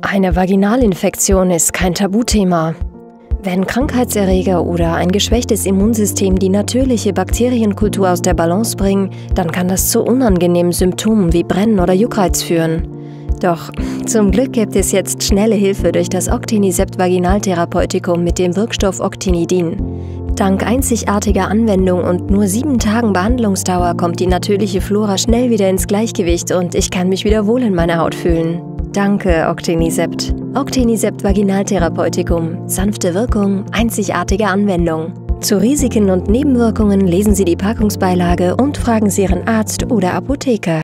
Eine Vaginalinfektion ist kein Tabuthema. Wenn Krankheitserreger oder ein geschwächtes Immunsystem die natürliche Bakterienkultur aus der Balance bringen, dann kann das zu unangenehmen Symptomen wie Brennen oder Juckreiz führen. Doch zum Glück gibt es jetzt schnelle Hilfe durch das Octinisept Vaginaltherapeutikum mit dem Wirkstoff Octinidin. Dank einzigartiger Anwendung und nur sieben Tagen Behandlungsdauer kommt die natürliche Flora schnell wieder ins Gleichgewicht und ich kann mich wieder wohl in meiner Haut fühlen. Danke, Octinisept. Octinisept Vaginaltherapeutikum. Sanfte Wirkung, einzigartige Anwendung. Zu Risiken und Nebenwirkungen lesen Sie die Packungsbeilage und fragen Sie Ihren Arzt oder Apotheker.